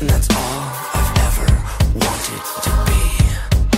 and that's